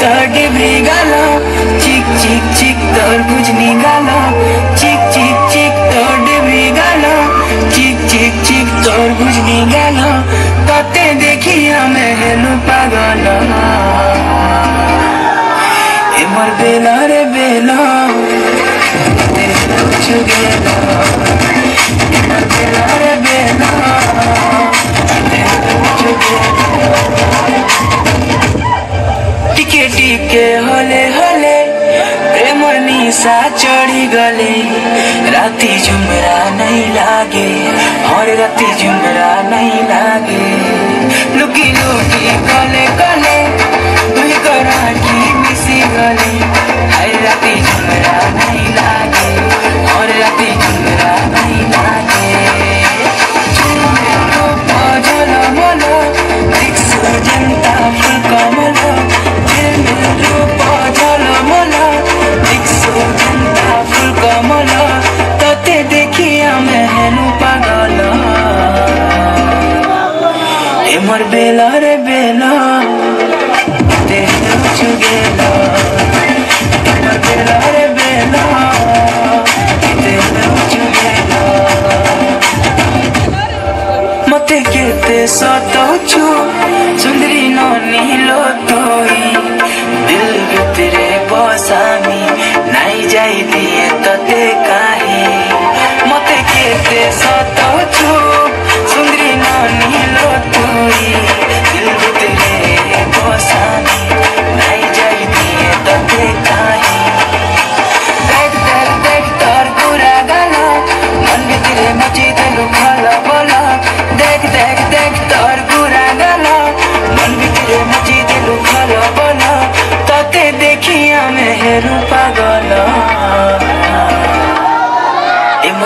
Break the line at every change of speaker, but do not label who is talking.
तड़के चिक चिक चिक चिक चिक चिक चिक चिक चिक तरबूज निकाला। तते देखिया मैं बेला रे बेला। तेरे छुगेला टिके हले हले प्रेमर निशा चढ़ी गले। राती झुमरा नहीं लागे और राती झुमरा नहीं लागे। लुकी लुकी गले गले तुई करा की मिसी गले। हर राती झुमरा नहीं लागे और राती झुमरा नहीं लागे। झुमरो पजलो मलो दिक्सो जनता तते देखिया मैनू पागला ए मोर बेला रे बेला तेरे चुगेला मोर बेला रे बेला तेरे चुगेला मते केते सतो छु, सुंदरी नो नीलो तोई दिल भीतरे बसामी नहीं जाई दिए तते এ